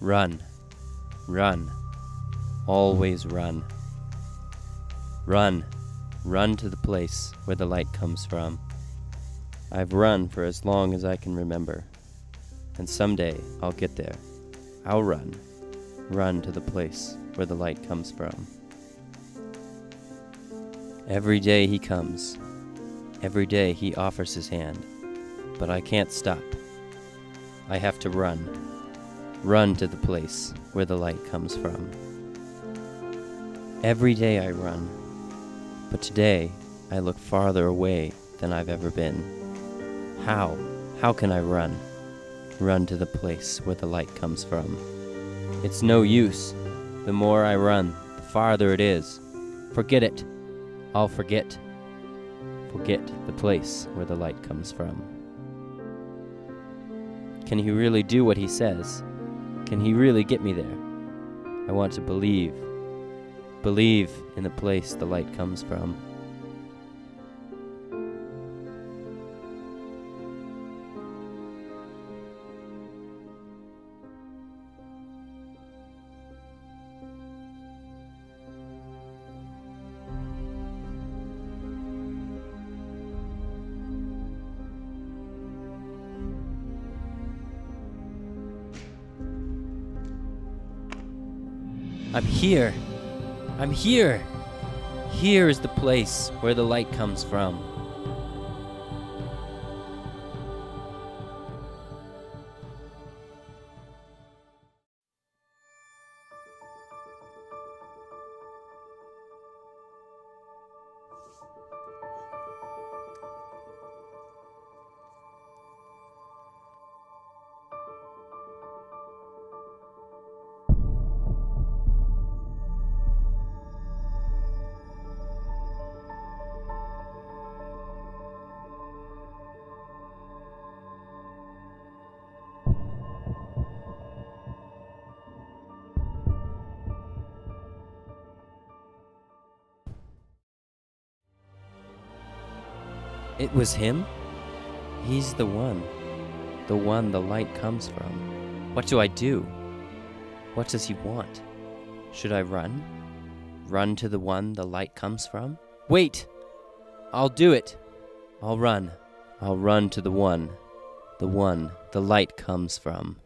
Run. Run. Always run. Run. Run to the place where the light comes from. I've run for as long as I can remember. And someday I'll get there. I'll run. Run to the place where the light comes from. Every day he comes. Every day he offers his hand. But I can't stop. I have to run. Run to the place where the light comes from. Every day I run. But today I look farther away than I've ever been. How? How can I run? Run to the place where the light comes from. It's no use. The more I run, the farther it is. Forget it. I'll forget. Forget the place where the light comes from. Can he really do what he says? Can he really get me there? I want to believe. Believe in the place the light comes from. I'm here. I'm here. Here is the place where the light comes from. It was him? He's the one. The one the light comes from. What do I do? What does he want? Should I run? Run to the one the light comes from? Wait! I'll do it! I'll run. I'll run to the one. The one the light comes from.